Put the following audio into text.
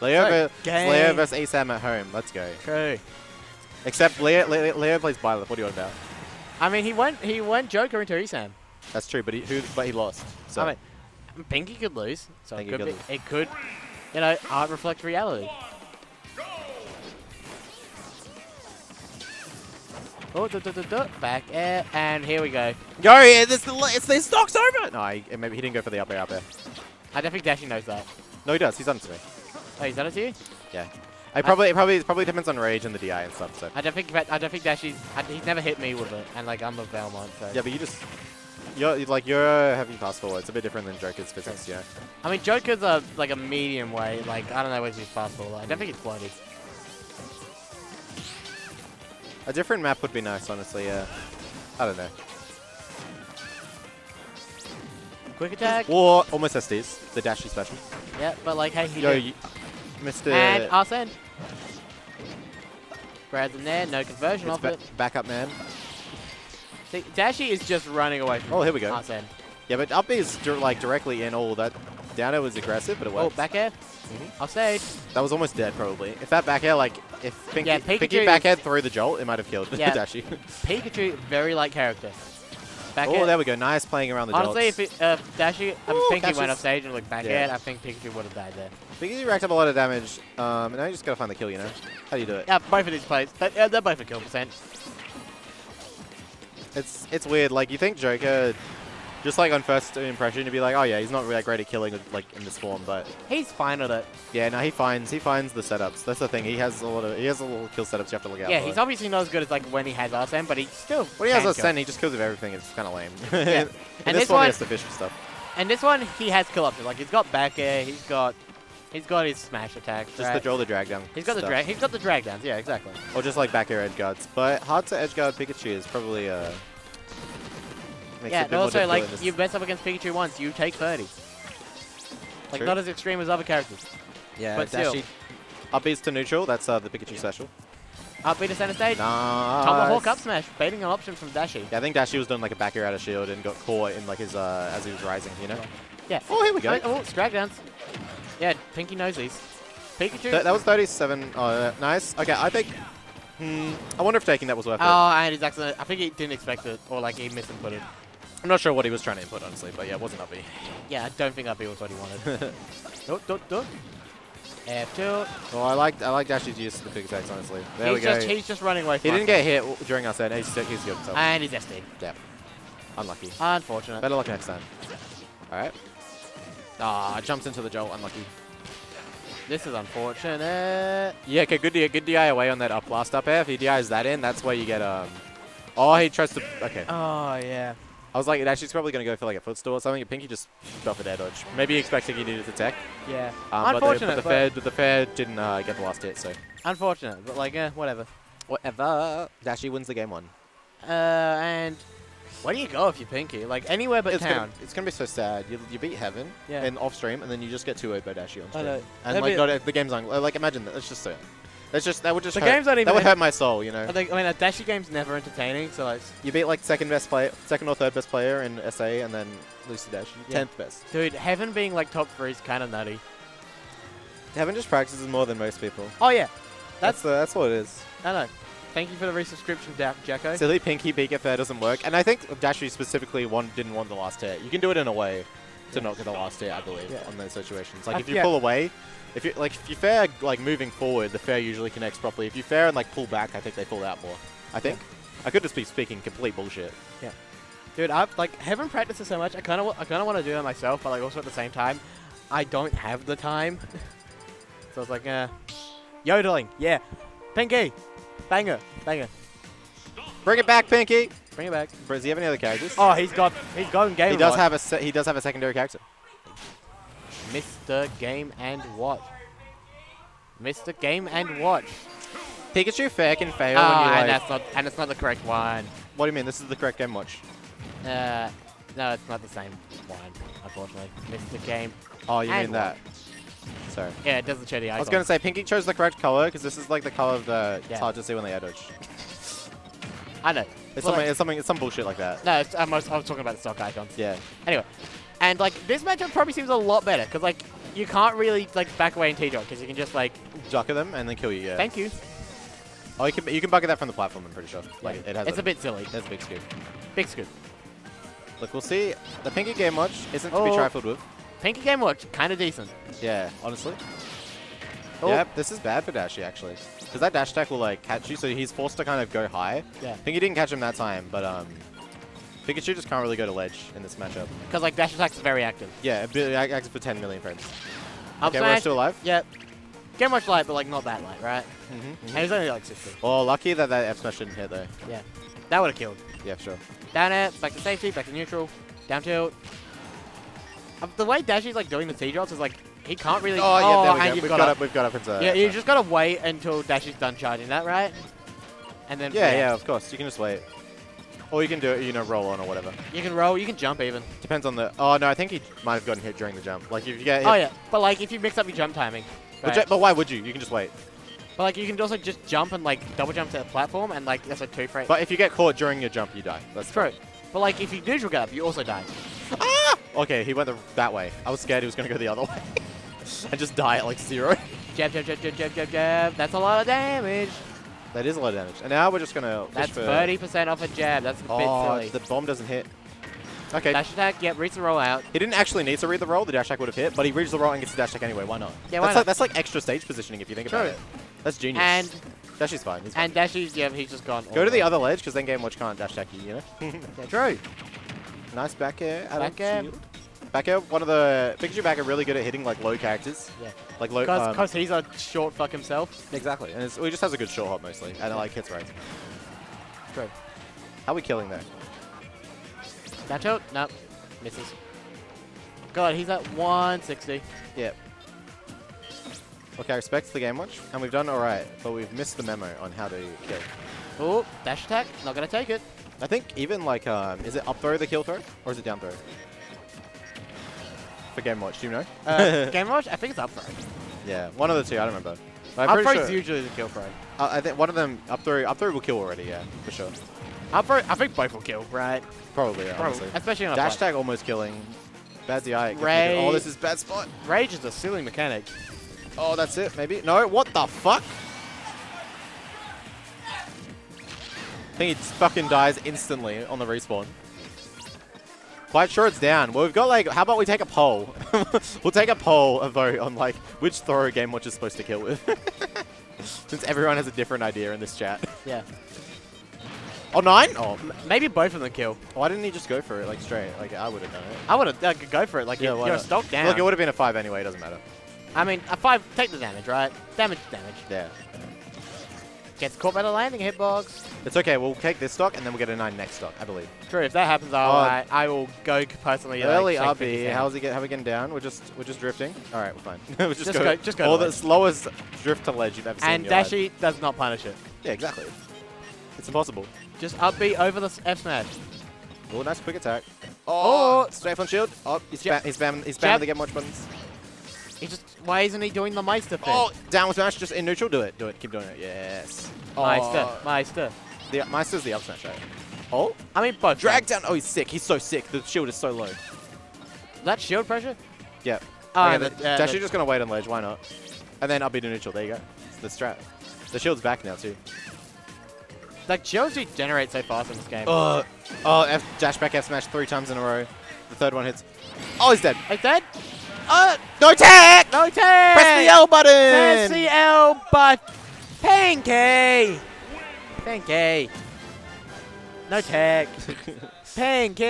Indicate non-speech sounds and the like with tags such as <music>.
Leo, So, ver- game. Leo versus ESAM at home. Let's go. Okay. Except Leo, Leo, Leo plays Byleth. What are you on about? I mean, he went he went Joker into Esam. That's true, but he who but he lost. So I mean, Pinky could lose, so it could, could be, lose. it could, you know, art reflect reality. Oh, duh, duh, duh, back air, and here we go. go. It's the it's the stock's over. No, he, maybe he didn't go for the up air up air. I don't think Dashie knows that. No, he does. He's done it to me. Oh, he's done it to you? Yeah. I probably it probably it probably depends on rage and the DI and stuff. So I don't think I don't think Dashie's I, he's never hit me with it, and like I'm a Belmont, so. yeah, but you just you're like you're heavy fast forward. It's a bit different than Joker's physics. Yeah. I mean, Joker's a like a medium way. Like I don't know whether he's fast forward. I don't think it's floaty. A different map would be nice, honestly. Yeah. I don't know. Quick attack. Or almost SDs, the Dashie special. Yeah, but like hey, he Yo, Mr. And Arsene. Grabs him there, no conversion it's off ba- it. backup man. See, Dashie is just running away from Oh, here we go. Arsene. Yeah, but up is like directly in all that. Down air was aggressive, but it Oh, worked. back air. Mhm. Off stage. That was almost dead, probably. If that back air, like, if Pinky, Yeah, Pinky Pikachu back air through the jolt, it might have killed <laughs> Yeah. Dashie. Pikachu, very light character. Back oh, air. there we go. Nice playing around the Honestly, if it, uh, Dashie, I Ooh, think he went off stage and looked back Yeah. air, I think Pikachu would have died there. Pinky racked up a lot of damage. Um, now you just gotta find the kill, you know? How do you do it? Yeah, both of these plays, they, uh, they're both a kill percent. It's it's weird. Like, you think Joker, just like on first impression, you'd be like, oh yeah, he's not really that great at killing, like, in this form, but He's fine at it. yeah, no, he finds he finds the setups. That's the thing. He has a lot of he has a little kill setups you have to look out Yeah, for. he's obviously not as good as like when he has Arsene, but he still. When he has can a kill. he just kills with everything. It's kind of lame. <laughs> Yeah. And this, this one, he has to fish for stuff. And this one, he has kill options. Like he's got back air, he's got, he's got his smash attack. Just right? the draw the drag down. He's got the drag. He's got the drag downs. Yeah, exactly. Or just like back air edge guards. But hard to edge guard Pikachu is probably uh. Makes yeah, it and also like you mess up against Pikachu once, you take 30. Like True. not as extreme as other characters. yeah, but still. Up B's to neutral. That's uh, the Pikachu special. Up B to center stage. Nice. Tomahawk up smash, baiting an option from Dashie. Yeah, I think Dashie was doing like a back air out of shield and got caught in like his uh as he was rising. You know. Yeah. Oh, here we go. Oh, oh, drag downs. Yeah, Pinky knows these. Pikachu. Th- that was 37. Uh, nice. Okay, I think. Hmm, I wonder if taking that was worth it. Oh, and he's actually. I think he didn't expect it, or like he misinputted. I'm not sure what he was trying to input, honestly, but yeah, it wasn't up B. Yeah, I don't think up B was what he wanted. do, do, do. F2. Well, I like I like Dashie's use of the big attacks, honestly. There he's we go. just he's just running away he didn't get hit during our set. He's, he's good himself. And he's SD. yeah. Unlucky. Unfortunate. Better luck next time. Alright. Ah, jumps into the jolt. Unlucky. This is unfortunate. Yeah, okay, good, good DI away on that up last up air. If he DIs that in, that's where you get, um... Oh, he tries to... Okay. Oh, yeah. I was like, actually, he's probably going to go for like a footstool or something. Pinky just got the air dodge. Maybe expecting he needed to tech. Yeah. Um, unfortunate. But the, but the, but- fair, but the fair didn't uh, get the last hit, so... Unfortunate, but like, eh, whatever. Whatever. Dashie wins the game one. Uh, and where do you go if you're Pinky? Like, anywhere but it's town. Gonna, it's gonna be so sad. You, you beat Heaven Yeah. and off stream, and then you just get two by Dashie on I stream. know. And That'd like, not, the game's on. Like, imagine that. That's just so. That's just that would just The hurt, game's not even that would hurt my soul. You know, I, think, I mean, a Dashie game's never entertaining, so like, you beat like second best player, second or third best player in SA, and then lose to Dashie. Yeah. Tenth best. dude, Heaven being like top three is kind of nutty. Heaven just practices more than most people. Oh yeah, That's that's the, that's what it is. I know. Thank you for the resubscription, da- Jacko. Silly Pinky Beak that doesn't work, and I think Dashie specifically want, didn't want the last hit. You can do it in a way to not get the last hit, I believe, Yeah. on those situations. Like I- if you yeah. pull away, if you like if you fair like moving forward, the fair usually connects properly. If you fair and like pull back, I think they pull out more. I think. I could just be speaking complete bullshit. Yeah. Dude, I've like Heaven practices so much. I kind of I kind of want to do it myself, but like also at the same time, I don't have the time. <laughs> so it's like, uh, yodeling, yeah, Pinky, banger, banger, Bring it back, Pinky. Bring it back. Does he have any other characters? Oh, he's got he's going game. he does Watch. have a he does have a secondary character. Mr. Game and Watch. Mr. Game and Watch. Pikachu fair can fail when you and like. that's not and it's not the correct one. What do you mean? This is the correct game watch. Uh, no, it's not the same one, unfortunately. Mr. Game. Oh, you mean that? Sorry. Yeah, it doesn't show the icon. I was gonna say Pinky chose the correct color because this is like the color of the. Yeah. It's hard to see when they dodge. I know. It's Well, something. like- It's something. It's some bullshit like that. No, it's, I, was, I was talking about the stock icons. Yeah. Anyway, and like this matchup probably seems a lot better because like you can't really like back away in T-drop because you can just like. Duck at them and then kill you. Yeah. Thank you. Oh, you can you can bucket that from the platform. I'm pretty sure. Like Yeah. it has. It's a bit silly. That's a big scoop. Big scoop. Look, we'll see. The Pinky Game Watch isn't to be Oh. trifled with. Pinky game Watch, kind of decent. Yeah, honestly. Oh. Yep, this is bad for Dashie actually, because that dash attack will like catch you, so he's forced to kind of go high. Yeah. I think he didn't catch him that time, but um, Pikachu just can't really go to ledge in this matchup. Because like dash attack's very active. Yeah, it acts for 10 million frames. Up Okay, we're still alive. Yep. Get much light, but like not that light, right? Mm-hmm. And he's only like 60. Well, lucky that that F smash didn't hit though. Yeah. That would have killed. Yeah, sure. Down air, back to safety, back to neutral, down tilt. The way Dashie's like doing the T drops is like he can't really. Oh, yeah, there we oh, go. you've We've got, got, up. up. We've got up into. Yeah, you just gotta wait until Dashie's done charging that, right? And then Yeah, yeah, of course. You can just wait. Or you can do it, you know, roll on or whatever. You can roll, you can jump even. Depends on the. Oh no, I think he might have gotten hit during the jump. Like if you get. Hit, Oh yeah, but like if you mix up your jump timing. But, right? ju- but why would you? You can just wait. But like you can also just jump and like double jump to the platform and like that's a two frame. But if you get caught during your jump, you die. That's true. But like if you neutral get up, you also die. Okay, he went the, that way. I was scared he was going to go the other <laughs> way. and just die at like zero. Jab, jab, jab, jab, jab, jab, jab. That's a lot of damage. that is a lot of damage. And now we're just going to That's 30% off a jab. That's a bit Oh, silly. the bomb doesn't hit. Okay. Dash attack, yep, reads the roll out. He didn't actually need to read the roll. The dash attack would have hit, but he reads the roll and gets the dash attack anyway. Why not? Yeah, why that's not? Like, that's like extra stage positioning if you think about it. That's genius. And Dashie's fine. He's fine. and Dashie's, yeah, he's just gone. Go to the way. other ledge because then Game Watch can't dash attack you, you know? <laughs> Yeah, true. Nice back air. out Back air. shield. Back air, one of the... Pikachu back are really good at hitting like low characters. Yeah. Like low... Because um, he's a short fuck himself. Exactly. And it's, well, he just has a good short hop mostly. And it like hits right. True. How are we killing that? Down tilt? Nope. Misses. God, he's at 160. Yep. Okay, I respect the game watch, and we've done alright, but we've missed the memo on how to kill. Oh, dash attack. Not gonna take it. I think even like, um, is it up throw the kill throw, or is it down throw? For game watch, do you know? Uh, <laughs> game watch? I think it's up throw. yeah, one of the two, I don't remember. But I'm Up throw's sure, usually the kill throw. uh, I think one of them, up throw, up throw will kill already, yeah, for sure. Up throw, I think both will kill, right? Probably, yeah, Probably. honestly. Especially on a Dash tag almost killing. Bad DI. Ray- Oh, this is bad spot. Rage is a silly mechanic. Oh, that's it, maybe? No, what the fuck? Think he fucking dies instantly on the respawn. Quite sure it's down. Well, we've got like, how about we take a poll? <laughs> we'll take a poll, a vote on like which throw game watch is supposed to kill with. <laughs> Since everyone has a different idea in this chat. Yeah. Oh, nine? Oh, maybe both of them kill. why didn't he just go for it like straight? Like I would have done it. I would have uh, go for it. Like Yeah, you're, you're stock down. Look, it would have been a five anyway. It doesn't matter. I mean, a five. Take the damage, right? Damage, damage. Yeah. Gets caught by the landing hitbox. It's okay. We'll take this stock and then we'll get a nine next stock, I believe. True. If that happens, I'll. I, I will go personally. Early like, RB. 50 How's he get? How we getting down? We're just we're just drifting. All right, we're fine. <laughs> we'll just, Just go. go- just go All the slowest drift to ledge you've ever seen. And your life. Dashie does not punish it. Yeah, exactly. It's impossible. Just upbeat over the F smash. Oh, nice quick attack. Oh. oh. Straight on shield. Oh, he's, spam, he's spamming. He's spamming the game watch buttons. He just. Why isn't he doing the Meister thing? Oh, down with smash. Just in neutral. Do it. Do it. Keep doing it. Yes. Meister. Oh, Meister. the Meister's the up smash, right? Oh, I mean, both. drag down. Oh, he's sick. He's so sick. The shield is so low. That shield pressure? Yeah. Oh, okay, the- uh, you're just gonna wait on ledge. Why not? And then up be to neutral. There you go. It's the strat. The shield's back now too. Like, shields regenerate so fast in this game. Oh, oh, F dash back F smash three times in a row. The third one hits. Oh, he's dead. Like that? Uh, no tech! No tag! Press the L button! Press the L but Pancake! Pancake. No tag. <laughs> Pancake.